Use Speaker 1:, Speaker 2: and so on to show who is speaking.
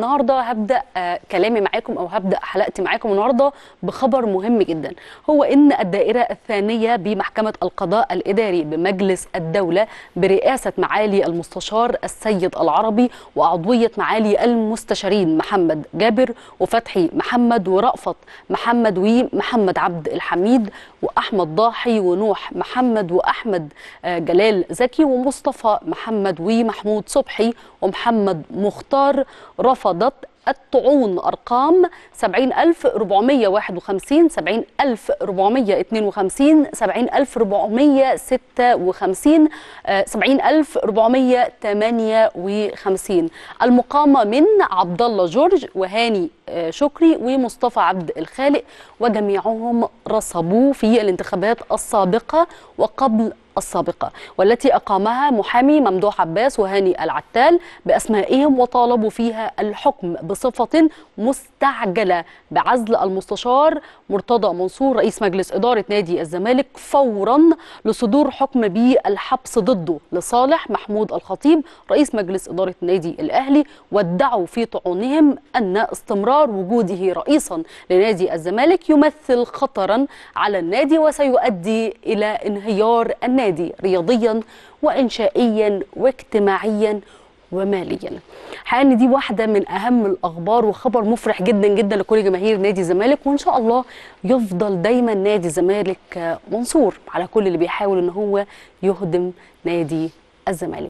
Speaker 1: النهارده هبدأ آه، كلامي معاكم أو هبدأ حلقتي معاكم النهارده بخبر مهم جدا. هو إن الدائرة الثانية بمحكمة القضاء الإداري بمجلس الدولة برئاسة معالي المستشار السيد العربي وعضوية معالي المستشارين محمد جابر وفتحي محمد ورأفت محمد ومحمد عبد الحميد وأحمد ضاحي ونوح محمد وأحمد آه، جلال زكي ومصطفى محمد ومحمود صبحي ومحمد مختار رفضت الطعون أرقام 70451 70452 70456 آه، 70458 المقامة من عبد الله جورج وهاني آه، شكري ومصطفى عبد الخالق وجميعهم رصبوا في الانتخابات السابقة وقبل السابقة والتي أقامها محامي ممدوح عباس وهاني العتال بأسمائهم وطالبوا فيها الحكم بصفة مستعجلة بعزل المستشار مرتضى منصور رئيس مجلس إدارة نادي الزمالك فورا لصدور حكم بالحبس ضده لصالح محمود الخطيب رئيس مجلس إدارة نادي الأهلي وادعوا في طعونهم أن استمرار وجوده رئيسا لنادي الزمالك يمثل خطرا على النادي وسيؤدي إلى انهيار النادي رياضيا وإنشائيا واجتماعيا وماليا. حقيقة إن دي واحدة من أهم الأخبار وخبر مفرح جدا جدا لكل جماهير نادي الزمالك وإن شاء الله يفضل دايما نادي الزمالك منصور على كل اللي بيحاول إن هو يهدم نادي الزمالك.